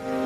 Bye.